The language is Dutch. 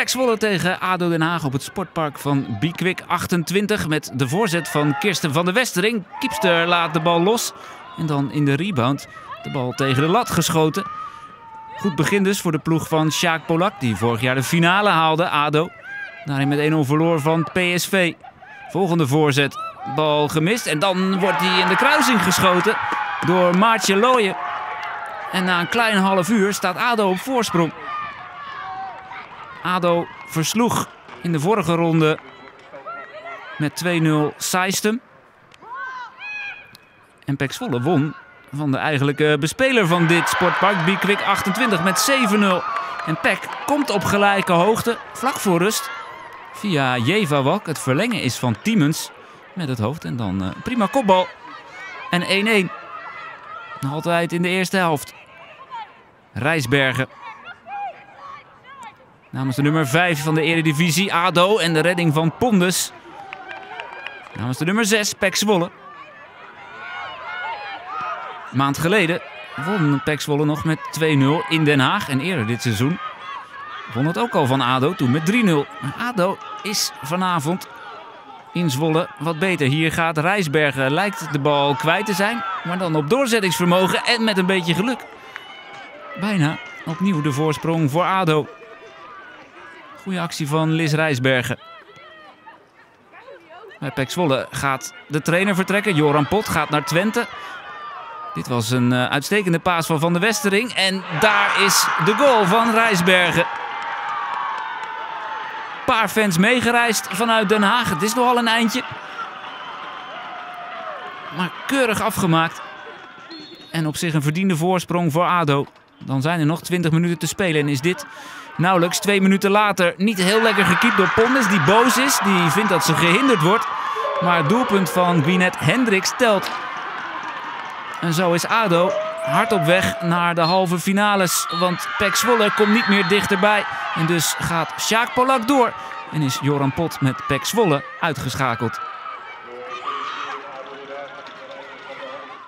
Pek tegen ADO Den Haag op het sportpark van Bikwik 28 met de voorzet van Kirsten van der Westering. Kiepster laat de bal los en dan in de rebound de bal tegen de lat geschoten. Goed begin dus voor de ploeg van Sjaak Polak die vorig jaar de finale haalde, ADO. Daarin met 1-0 verloor van PSV. Volgende voorzet, bal gemist en dan wordt hij in de kruising geschoten door Maartje Looyen. En na een klein half uur staat ADO op voorsprong. ADO versloeg in de vorige ronde met 2-0 Seistem. En Pek Zwolle won van de eigenlijke bespeler van dit sportpark, Bikwik 28 met 7-0. En Pek komt op gelijke hoogte, vlak voor rust, via Jevawak. Het verlengen is van Tiemens met het hoofd en dan uh, prima kopbal. En 1-1. Altijd in de eerste helft. Rijsbergen Namens de nummer 5 van de Eredivisie, ADO en de redding van Pondes. Namens de nummer 6, Pek Zwolle. Maand geleden won Pek Zwolle nog met 2-0 in Den Haag. En eerder dit seizoen won het ook al van ADO, toen met 3-0. Maar ADO is vanavond in Zwolle wat beter. Hier gaat Rijsbergen, lijkt de bal kwijt te zijn. Maar dan op doorzettingsvermogen en met een beetje geluk. Bijna opnieuw de voorsprong voor ADO. Goede actie van Lis Rijsbergen. Bij Pek Zwolle gaat de trainer vertrekken. Joran Pot gaat naar Twente. Dit was een uh, uitstekende paas van Van der Westering. En daar is de goal van Rijsbergen. Een paar fans meegereisd vanuit Den Haag. Het is nogal een eindje. Maar keurig afgemaakt. En op zich een verdiende voorsprong voor ADO. Dan zijn er nog 20 minuten te spelen. En is dit Nauwelijks twee minuten later niet heel lekker gekiept door Pondes, die boos is. Die vindt dat ze gehinderd wordt. Maar het doelpunt van Gwyneth Hendricks telt. En zo is ADO hard op weg naar de halve finales. Want Zwolle komt niet meer dichterbij. En dus gaat Sjaak Polak door. En is Joran Pot met Pek Zwolle uitgeschakeld.